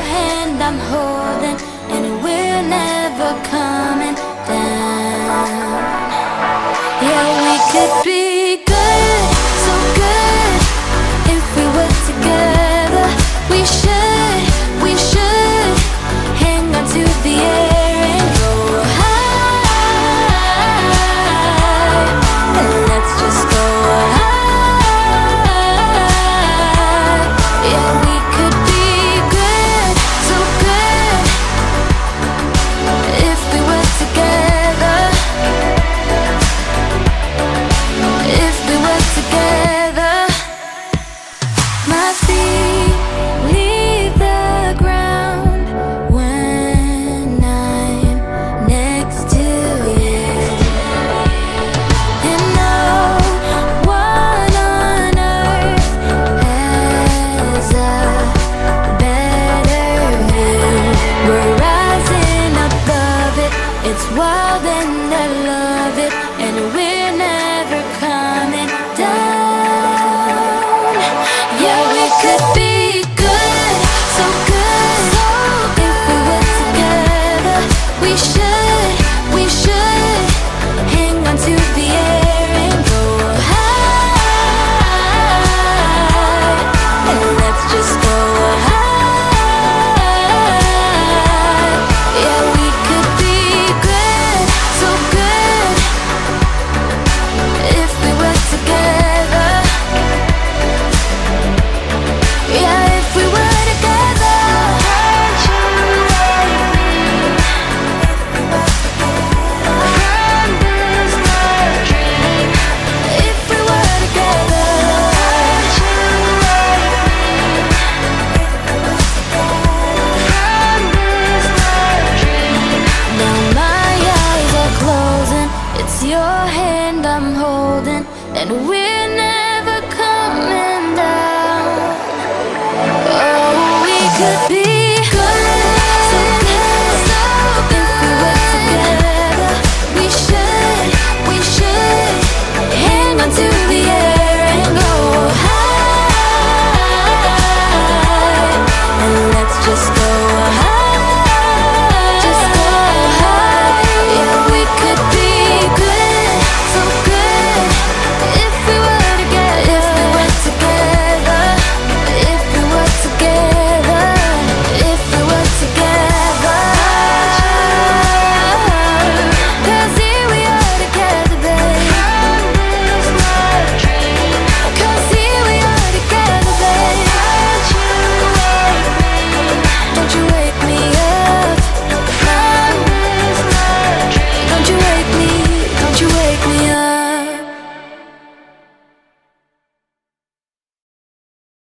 hand I'm holding, could could be